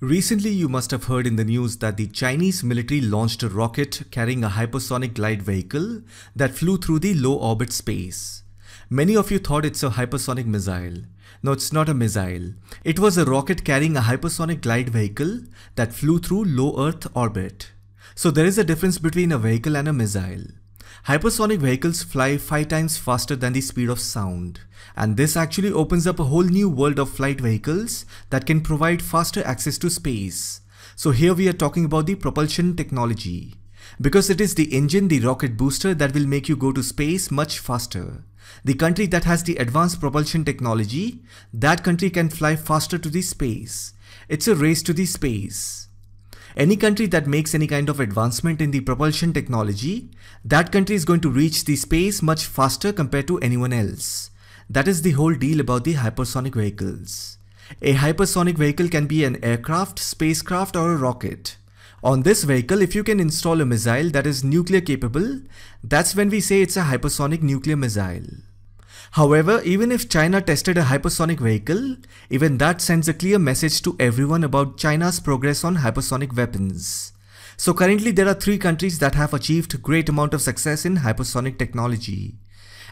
Recently, you must have heard in the news that the Chinese military launched a rocket carrying a hypersonic glide vehicle that flew through the low orbit space. Many of you thought it's a hypersonic missile. No, it's not a missile. It was a rocket carrying a hypersonic glide vehicle that flew through low Earth orbit. So there is a difference between a vehicle and a missile. Hypersonic vehicles fly 5 times faster than the speed of sound. And this actually opens up a whole new world of flight vehicles that can provide faster access to space. So here we are talking about the propulsion technology. Because it is the engine, the rocket booster that will make you go to space much faster. The country that has the advanced propulsion technology, that country can fly faster to the space. It's a race to the space. Any country that makes any kind of advancement in the propulsion technology, that country is going to reach the space much faster compared to anyone else. That is the whole deal about the hypersonic vehicles. A hypersonic vehicle can be an aircraft, spacecraft or a rocket. On this vehicle, if you can install a missile that is nuclear capable, that's when we say it's a hypersonic nuclear missile. However, even if China tested a hypersonic vehicle, even that sends a clear message to everyone about China's progress on hypersonic weapons. So currently there are three countries that have achieved great amount of success in hypersonic technology.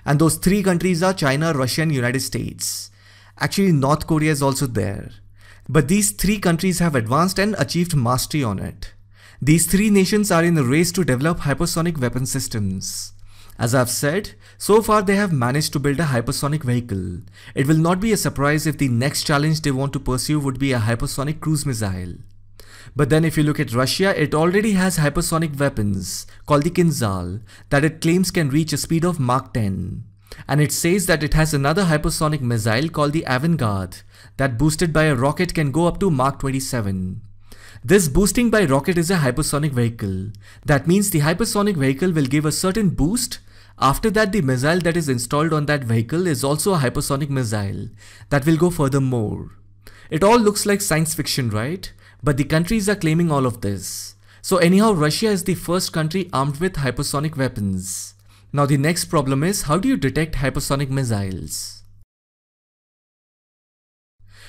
And those three countries are China, Russia and United States. Actually North Korea is also there. But these three countries have advanced and achieved mastery on it. These three nations are in a race to develop hypersonic weapon systems. As I've said, so far they have managed to build a hypersonic vehicle. It will not be a surprise if the next challenge they want to pursue would be a hypersonic cruise missile. But then if you look at Russia, it already has hypersonic weapons called the Kinzhal that it claims can reach a speed of Mach 10. And it says that it has another hypersonic missile called the Avangard that boosted by a rocket can go up to Mach 27. This boosting by rocket is a hypersonic vehicle. That means the hypersonic vehicle will give a certain boost after that the missile that is installed on that vehicle is also a hypersonic missile that will go further more. It all looks like science fiction, right? But the countries are claiming all of this. So anyhow, Russia is the first country armed with hypersonic weapons. Now the next problem is how do you detect hypersonic missiles?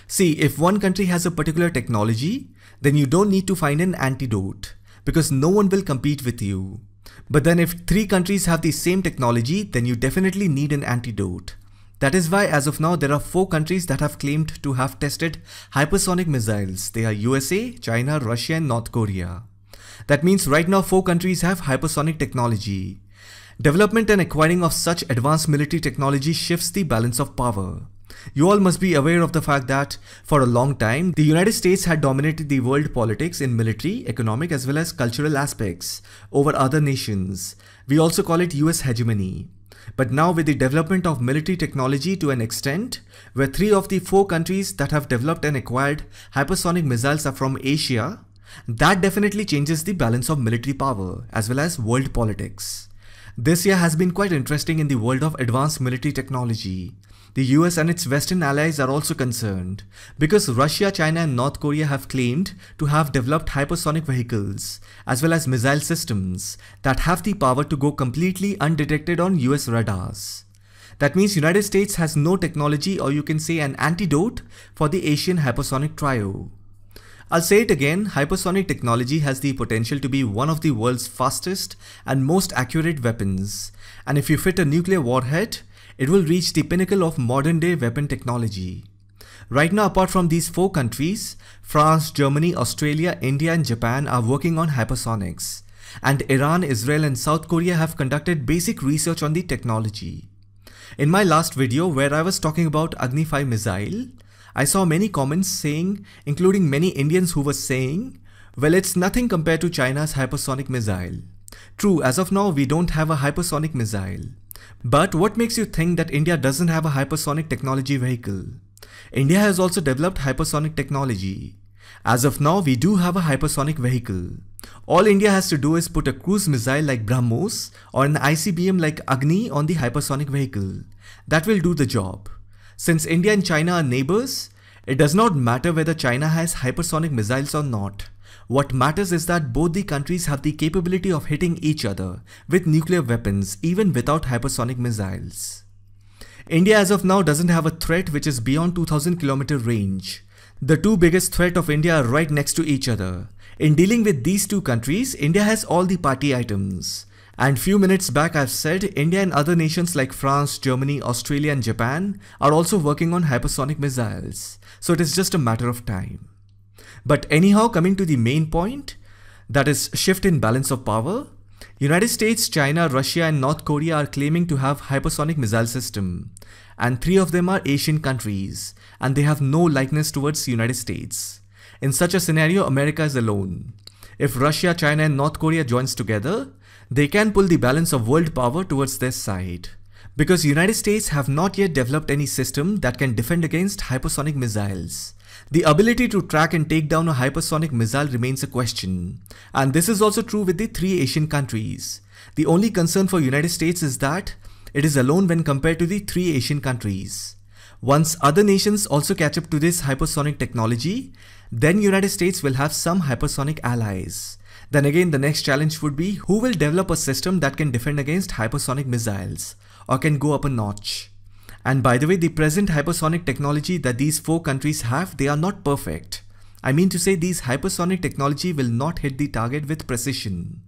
See, if one country has a particular technology, then you don't need to find an antidote because no one will compete with you. But then if three countries have the same technology, then you definitely need an antidote. That is why as of now there are four countries that have claimed to have tested hypersonic missiles. They are USA, China, Russia and North Korea. That means right now four countries have hypersonic technology. Development and acquiring of such advanced military technology shifts the balance of power. You all must be aware of the fact that for a long time, the United States had dominated the world politics in military, economic as well as cultural aspects over other nations. We also call it US hegemony. But now with the development of military technology to an extent, where three of the four countries that have developed and acquired hypersonic missiles are from Asia, that definitely changes the balance of military power as well as world politics. This year has been quite interesting in the world of advanced military technology. The US and its western allies are also concerned because Russia, China and North Korea have claimed to have developed hypersonic vehicles as well as missile systems that have the power to go completely undetected on US radars. That means United States has no technology or you can say an antidote for the Asian hypersonic trio. I'll say it again, hypersonic technology has the potential to be one of the world's fastest and most accurate weapons. And if you fit a nuclear warhead, it will reach the pinnacle of modern day weapon technology. Right now apart from these four countries, France, Germany, Australia, India and Japan are working on hypersonics. And Iran, Israel and South Korea have conducted basic research on the technology. In my last video where I was talking about Agni 5 missile, I saw many comments saying, including many Indians who were saying, well it's nothing compared to China's hypersonic missile. True, as of now we don't have a hypersonic missile. But what makes you think that India doesn't have a hypersonic technology vehicle? India has also developed hypersonic technology. As of now, we do have a hypersonic vehicle. All India has to do is put a cruise missile like BrahMos or an ICBM like Agni on the hypersonic vehicle. That will do the job. Since India and China are neighbors, it does not matter whether China has hypersonic missiles or not. What matters is that both the countries have the capability of hitting each other with nuclear weapons even without hypersonic missiles. India as of now doesn't have a threat which is beyond 2000 km range. The two biggest threat of India are right next to each other. In dealing with these two countries, India has all the party items. And few minutes back I've said India and other nations like France, Germany, Australia and Japan are also working on hypersonic missiles. So it is just a matter of time. But anyhow coming to the main point, that is shift in balance of power, United States, China, Russia and North Korea are claiming to have hypersonic missile system and three of them are Asian countries and they have no likeness towards United States. In such a scenario, America is alone. If Russia, China and North Korea joins together, they can pull the balance of world power towards their side. Because United States have not yet developed any system that can defend against hypersonic missiles. The ability to track and take down a hypersonic missile remains a question. And this is also true with the three Asian countries. The only concern for United States is that it is alone when compared to the three Asian countries. Once other nations also catch up to this hypersonic technology, then United States will have some hypersonic allies. Then again, the next challenge would be who will develop a system that can defend against hypersonic missiles or can go up a notch. And by the way, the present hypersonic technology that these four countries have, they are not perfect. I mean to say these hypersonic technology will not hit the target with precision.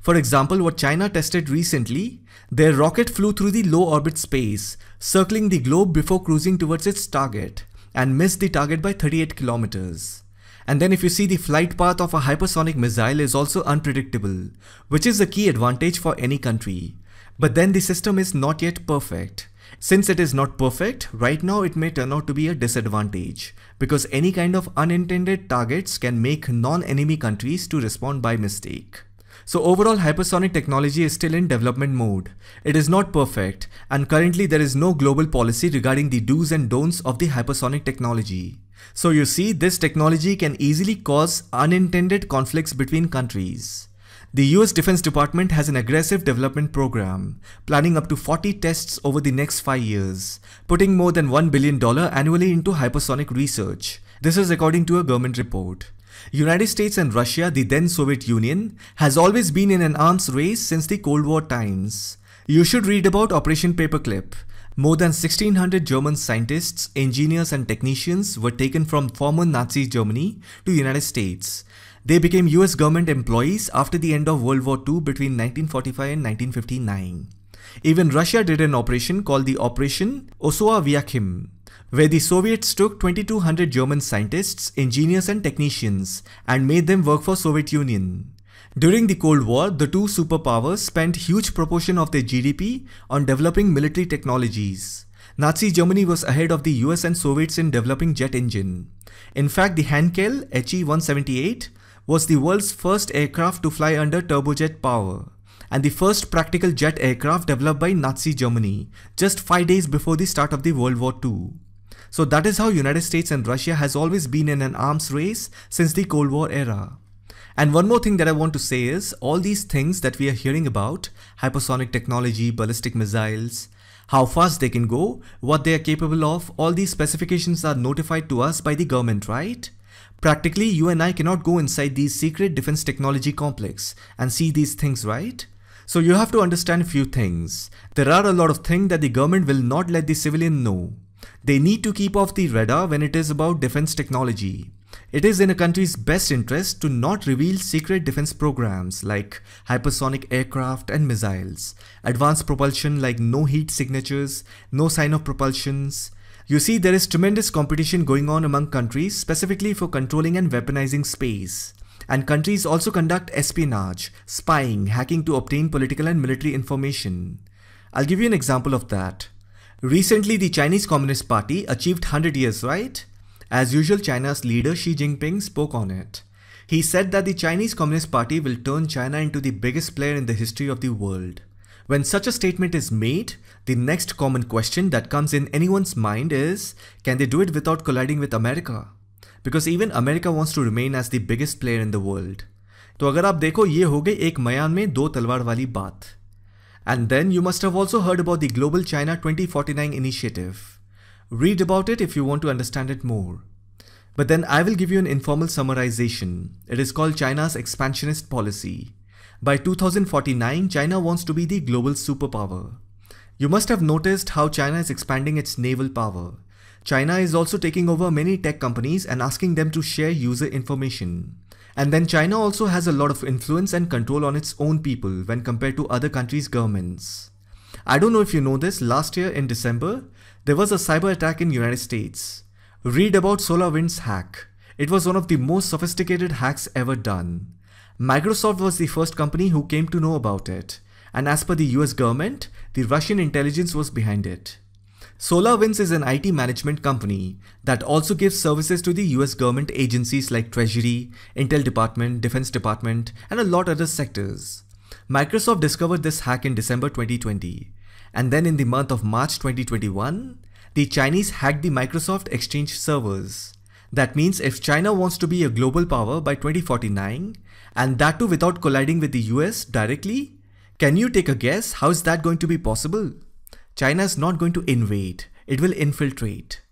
For example, what China tested recently, their rocket flew through the low orbit space, circling the globe before cruising towards its target, and missed the target by 38 kilometers. And then if you see the flight path of a hypersonic missile is also unpredictable, which is a key advantage for any country. But then the system is not yet perfect. Since it is not perfect, right now it may turn out to be a disadvantage, because any kind of unintended targets can make non-enemy countries to respond by mistake. So overall hypersonic technology is still in development mode. It is not perfect and currently there is no global policy regarding the do's and don'ts of the hypersonic technology. So you see, this technology can easily cause unintended conflicts between countries. The US Defense Department has an aggressive development program, planning up to 40 tests over the next 5 years, putting more than $1 billion annually into hypersonic research. This is according to a government report. United States and Russia, the then Soviet Union, has always been in an arms race since the Cold War times. You should read about Operation Paperclip, more than 1600 German scientists, engineers and technicians were taken from former Nazi Germany to the United States. They became US government employees after the end of World War II between 1945 and 1959. Even Russia did an operation called the Operation Osoaviakhim, where the Soviets took 2200 German scientists, engineers and technicians and made them work for Soviet Union. During the Cold War, the two superpowers spent huge proportion of their GDP on developing military technologies. Nazi Germany was ahead of the US and Soviets in developing jet engine. In fact, the Heinkel HE-178 was the world's first aircraft to fly under turbojet power and the first practical jet aircraft developed by Nazi Germany just 5 days before the start of the World War II. So that is how United States and Russia has always been in an arms race since the Cold War era. And one more thing that I want to say is all these things that we are hearing about, hypersonic technology, ballistic missiles, how fast they can go, what they are capable of, all these specifications are notified to us by the government, right? Practically, you and I cannot go inside these secret defense technology complex and see these things, right? So you have to understand a few things. There are a lot of things that the government will not let the civilian know. They need to keep off the radar when it is about defense technology. It is in a country's best interest to not reveal secret defense programs like hypersonic aircraft and missiles, advanced propulsion like no heat signatures, no sign of propulsions. You see, there is tremendous competition going on among countries specifically for controlling and weaponizing space. And countries also conduct espionage, spying, hacking to obtain political and military information. I'll give you an example of that. Recently, the Chinese Communist Party achieved 100 years, right? As usual, China's leader Xi Jinping spoke on it. He said that the Chinese Communist Party will turn China into the biggest player in the history of the world. When such a statement is made, the next common question that comes in anyone's mind is, can they do it without colliding with America? Because even America wants to remain as the biggest player in the world. तो अगर आप देखो ये हो गई एक मयान में दो तलवार वाली बात. And then you must have also heard about the Global China 2049 initiative. Read about it if you want to understand it more. But then I will give you an informal summarization. It is called China's expansionist policy. By 2049, China wants to be the global superpower. You must have noticed how China is expanding its naval power. China is also taking over many tech companies and asking them to share user information. And then China also has a lot of influence and control on its own people when compared to other countries' governments. I don't know if you know this, last year in December, there was a cyber attack in United States. Read about SolarWinds hack. It was one of the most sophisticated hacks ever done. Microsoft was the first company who came to know about it, and as per the US government, the Russian intelligence was behind it. SolarWinds is an IT management company that also gives services to the US government agencies like Treasury, Intel Department, Defense Department, and a lot other sectors. Microsoft discovered this hack in December 2020, and then in the month of March 2021, the Chinese hacked the Microsoft Exchange servers. That means if China wants to be a global power by 2049, and that too without colliding with the US directly, can you take a guess how is that going to be possible? China is not going to invade, it will infiltrate.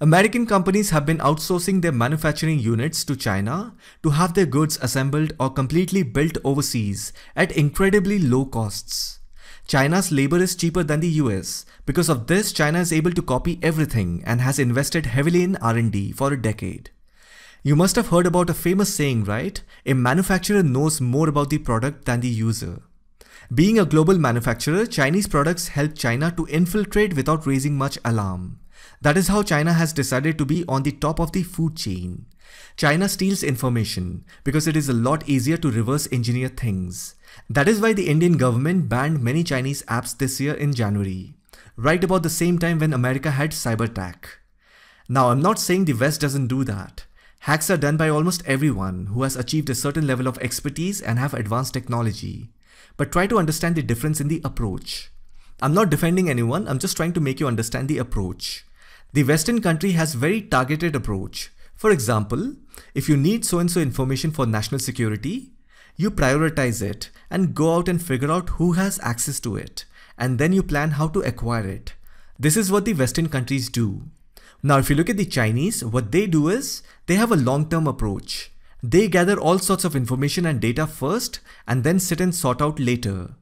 American companies have been outsourcing their manufacturing units to China to have their goods assembled or completely built overseas at incredibly low costs. China's labor is cheaper than the US. Because of this, China is able to copy everything and has invested heavily in R&D for a decade. You must have heard about a famous saying, right? A manufacturer knows more about the product than the user. Being a global manufacturer, Chinese products help China to infiltrate without raising much alarm. That is how China has decided to be on the top of the food chain. China steals information because it is a lot easier to reverse engineer things. That is why the Indian government banned many Chinese apps this year in January, right about the same time when America had cyber attack. Now I'm not saying the West doesn't do that. Hacks are done by almost everyone who has achieved a certain level of expertise and have advanced technology but try to understand the difference in the approach. I'm not defending anyone, I'm just trying to make you understand the approach. The Western country has very targeted approach. For example, if you need so-and-so information for national security, you prioritize it and go out and figure out who has access to it, and then you plan how to acquire it. This is what the Western countries do. Now, if you look at the Chinese, what they do is they have a long-term approach. They gather all sorts of information and data first and then sit and sort out later.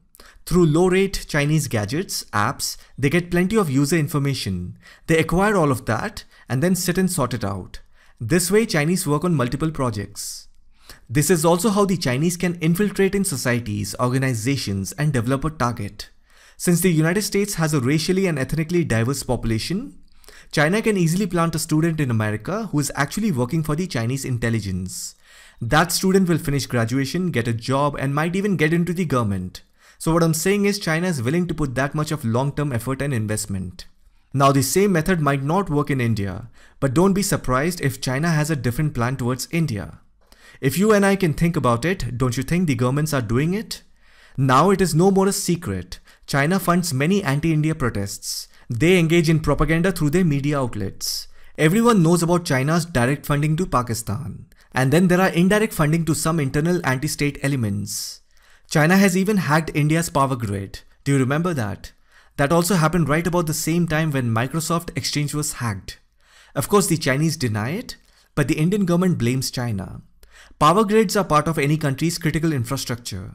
Through low-rate Chinese gadgets, apps, they get plenty of user information. They acquire all of that and then sit and sort it out. This way Chinese work on multiple projects. This is also how the Chinese can infiltrate in societies, organizations and develop a target. Since the United States has a racially and ethnically diverse population, China can easily plant a student in America who is actually working for the Chinese intelligence. That student will finish graduation, get a job and might even get into the government. So what I'm saying is China is willing to put that much of long-term effort and investment. Now the same method might not work in India, but don't be surprised if China has a different plan towards India. If you and I can think about it, don't you think the governments are doing it? Now it is no more a secret. China funds many anti-India protests. They engage in propaganda through their media outlets. Everyone knows about China's direct funding to Pakistan. And then there are indirect funding to some internal anti-state elements. China has even hacked India's power grid. Do you remember that? That also happened right about the same time when Microsoft Exchange was hacked. Of course, the Chinese deny it, but the Indian government blames China. Power grids are part of any country's critical infrastructure.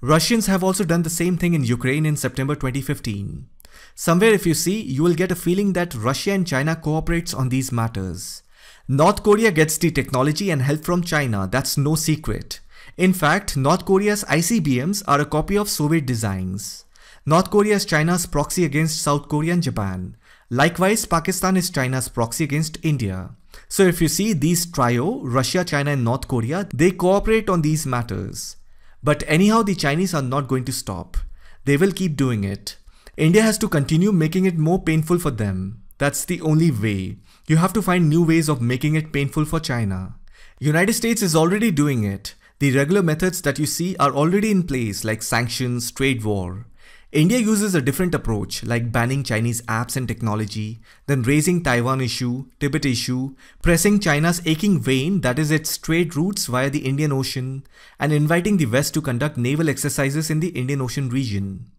Russians have also done the same thing in Ukraine in September 2015. Somewhere if you see, you will get a feeling that Russia and China cooperates on these matters. North Korea gets the technology and help from China, that's no secret. In fact, North Korea's ICBMs are a copy of Soviet designs. North Korea is China's proxy against South Korea and Japan. Likewise, Pakistan is China's proxy against India. So if you see these trio, Russia, China and North Korea, they cooperate on these matters. But anyhow, the Chinese are not going to stop. They will keep doing it. India has to continue making it more painful for them. That's the only way. You have to find new ways of making it painful for China. United States is already doing it. The regular methods that you see are already in place like sanctions, trade war. India uses a different approach like banning Chinese apps and technology, then raising Taiwan issue, Tibet issue, pressing China's aching vein that is its trade routes via the Indian Ocean, and inviting the West to conduct naval exercises in the Indian Ocean region.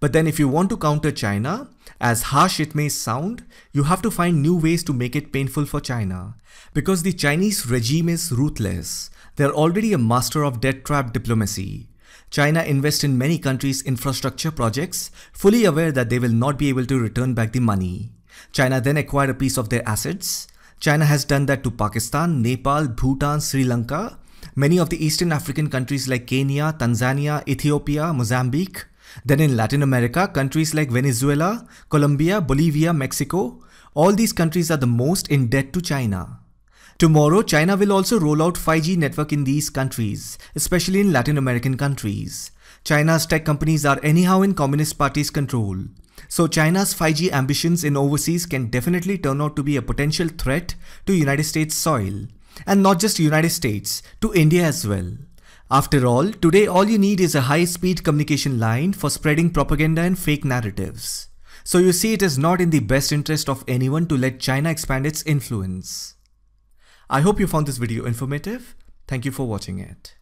But then if you want to counter China, as harsh it may sound, you have to find new ways to make it painful for China. Because the Chinese regime is ruthless. They're already a master of debt trap diplomacy. China invests in many countries' infrastructure projects, fully aware that they will not be able to return back the money. China then acquired a piece of their assets. China has done that to Pakistan, Nepal, Bhutan, Sri Lanka, many of the Eastern African countries like Kenya, Tanzania, Ethiopia, Mozambique. Then in Latin America, countries like Venezuela, Colombia, Bolivia, Mexico, all these countries are the most in debt to China. Tomorrow, China will also roll out 5G network in these countries, especially in Latin American countries. China's tech companies are anyhow in Communist Party's control. So China's 5G ambitions in overseas can definitely turn out to be a potential threat to United States soil. And not just United States, to India as well. After all, today all you need is a high-speed communication line for spreading propaganda and fake narratives. So you see it is not in the best interest of anyone to let China expand its influence. I hope you found this video informative. Thank you for watching it.